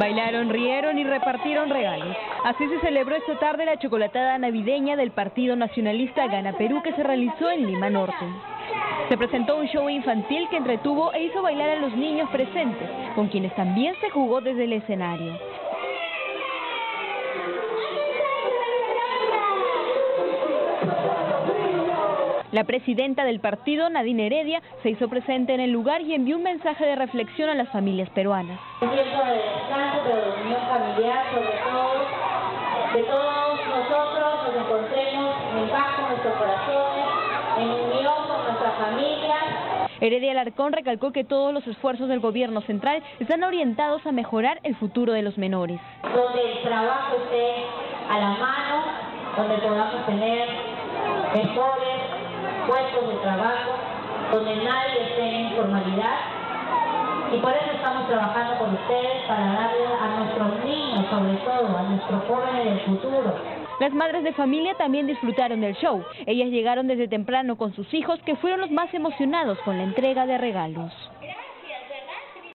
Bailaron, rieron y repartieron regalos. Así se celebró esta tarde la chocolatada navideña del Partido Nacionalista Gana Perú que se realizó en Lima Norte. Se presentó un show infantil que entretuvo e hizo bailar a los niños presentes, con quienes también se jugó desde el escenario. La presidenta del partido, Nadine Heredia, se hizo presente en el lugar y envió un mensaje de reflexión a las familias peruanas. Un tiempo de descanso, pero de unión familiar, sobre todo, de todos nosotros nos encontremos en paz con nuestros corazones, en unión con. Heredia Alarcón recalcó que todos los esfuerzos del gobierno central están orientados a mejorar el futuro de los menores. Donde el trabajo esté a la mano, donde podamos tener mejores puestos de trabajo, donde nadie esté en informalidad. Y por eso estamos trabajando con ustedes para darle a nuestros niños, sobre todo, a nuestros jóvenes del futuro. Las madres de familia también disfrutaron del show. Ellas llegaron desde temprano con sus hijos, que fueron los más emocionados con la entrega de regalos.